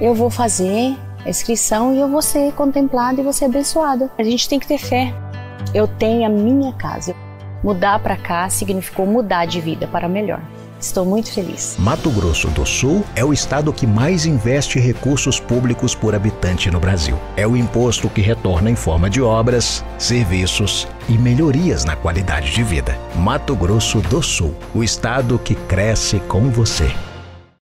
eu vou fazer a inscrição e eu vou ser contemplada e vou ser abençoada. A gente tem que ter fé. Eu tenho a minha casa. Mudar para cá significou mudar de vida para melhor. Estou muito feliz. Mato Grosso do Sul é o estado que mais investe recursos públicos por habitante no Brasil. É o imposto que retorna em forma de obras, serviços e melhorias na qualidade de vida. Mato Grosso do Sul, o estado que cresce com você.